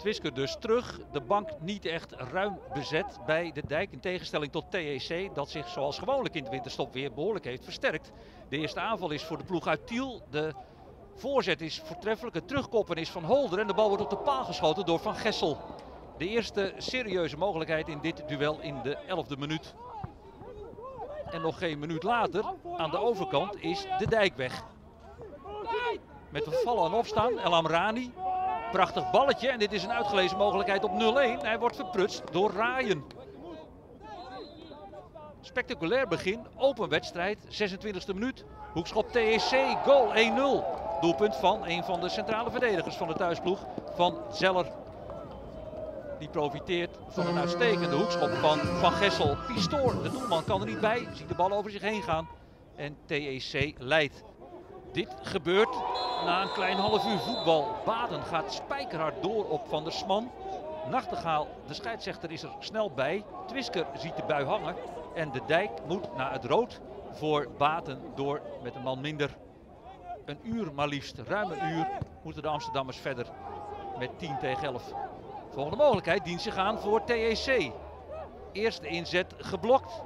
Twisker dus terug. De bank niet echt ruim bezet bij de dijk. In tegenstelling tot TEC, dat zich zoals gewoonlijk in de winterstop weer behoorlijk heeft versterkt. De eerste aanval is voor de ploeg uit Tiel. De voorzet is voortreffelijk. Het terugkoppen is van Holder. En de bal wordt op de paal geschoten door Van Gessel. De eerste serieuze mogelijkheid in dit duel in de 11e minuut. En nog geen minuut later, aan de overkant, is de dijk weg. Met een vallen en opstaan, El Amrani. Prachtig balletje en dit is een uitgelezen mogelijkheid op 0-1. Hij wordt verprutst door Ryan. Spectaculair begin, open wedstrijd, 26e minuut. Hoekschop TEC, goal 1-0. Doelpunt van een van de centrale verdedigers van de thuisploeg, van Zeller. Die profiteert van een uitstekende hoekschop van Van Gessel. Pistoor, de doelman, kan er niet bij, ziet de bal over zich heen gaan. En TEC leidt. Dit gebeurt na een klein half uur voetbal. Baden gaat spijkerhard door op Van der Sman. Nachtegaal, de scheidsrechter, is er snel bij. Twisker ziet de bui hangen. En de dijk moet naar het rood voor Baten door met een man minder. Een uur maar liefst, ruim een uur, moeten de Amsterdammers verder met 10 tegen 11. Volgende mogelijkheid dient zich aan voor TEC. Eerste inzet geblokt.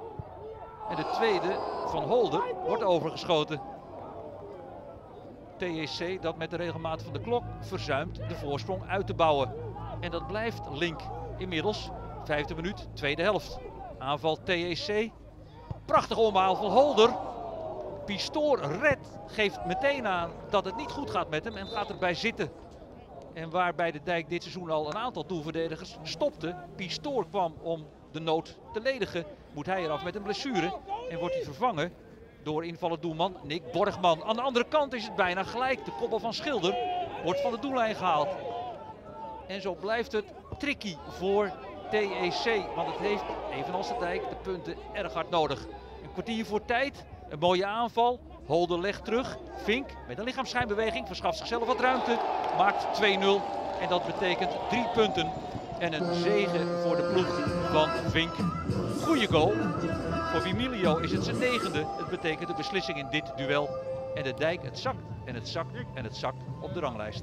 En de tweede van Holder wordt overgeschoten. TEC dat met de regelmaat van de klok verzuimt de voorsprong uit te bouwen. En dat blijft Link inmiddels. Vijfde minuut, tweede helft. Aanval TEC. Prachtig omhaal van Holder. Pistoor red geeft meteen aan dat het niet goed gaat met hem en gaat erbij zitten. En waarbij de dijk dit seizoen al een aantal doelverdedigers stopte. Pistoor kwam om de nood te ledigen. Moet hij eraf met een blessure. En wordt hij vervangen door invallend doelman Nick Borgman. Aan de andere kant is het bijna gelijk. De koppel van Schilder wordt van de doellijn gehaald. En zo blijft het tricky voor TEC. Want het heeft, evenals de dijk, de punten erg hard nodig. Een kwartier voor tijd. Een mooie aanval. Holder legt terug. Vink met een lichaamsschijnbeweging verschaft zichzelf wat ruimte. Maakt 2-0. En dat betekent drie punten. En een zegen voor de ploeg van Vink. Goeie goal. Voor Vimilio is het zijn negende. Het betekent de beslissing in dit duel. En de dijk, het zakt en het zakt en het zakt op de ranglijst.